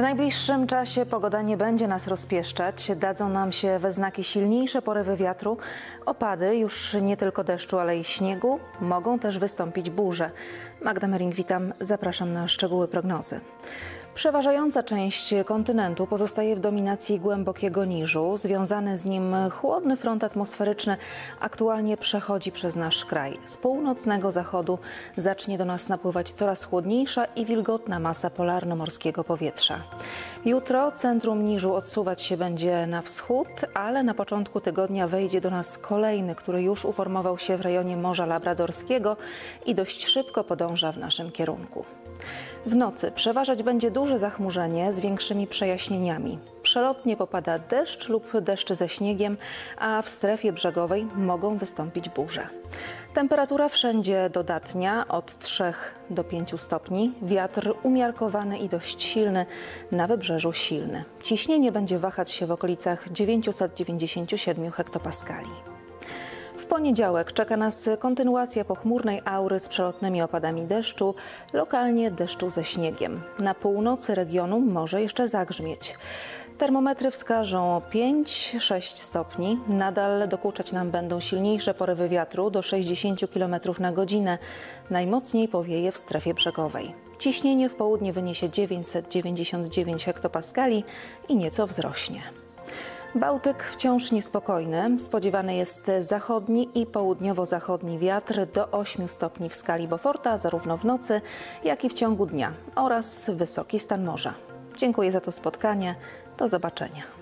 najbliższym czasie pogoda nie będzie nas rozpieszczać. Dadzą nam się we znaki silniejsze porywy wiatru. Opady, już nie tylko deszczu, ale i śniegu. Mogą też wystąpić burze. Magda Mering, witam. Zapraszam na szczegóły prognozy. Przeważająca część kontynentu pozostaje w dominacji głębokiego niżu. Związany z nim chłodny front atmosferyczny aktualnie przechodzi przez nasz kraj. Z północnego zachodu zacznie do nas napływać coraz chłodniejsza i wilgotna masa polarno-morskiego powietrza. Jutro centrum niżu odsuwać się będzie na wschód, ale na początku tygodnia wejdzie do nas kolejny, który już uformował się w rejonie Morza Labradorskiego i dość szybko podąża w naszym kierunku. W nocy przeważać będzie duże zachmurzenie z większymi przejaśnieniami. Przelotnie popada deszcz lub deszcz ze śniegiem, a w strefie brzegowej mogą wystąpić burze. Temperatura wszędzie dodatnia od 3 do 5 stopni, wiatr umiarkowany i dość silny, na wybrzeżu silny. Ciśnienie będzie wahać się w okolicach 997 hektopaskali. Poniedziałek czeka nas kontynuacja pochmurnej aury z przelotnymi opadami deszczu, lokalnie deszczu ze śniegiem. Na północy regionu może jeszcze zagrzmieć. Termometry wskażą 5-6 stopni. Nadal dokuczać nam będą silniejsze porywy wiatru do 60 km na godzinę. Najmocniej powieje w strefie brzegowej. Ciśnienie w południe wyniesie 999 hektopaskali i nieco wzrośnie. Bałtyk wciąż niespokojny. Spodziewany jest zachodni i południowo-zachodni wiatr do 8 stopni w skali Beauforta, zarówno w nocy, jak i w ciągu dnia oraz wysoki stan morza. Dziękuję za to spotkanie. Do zobaczenia.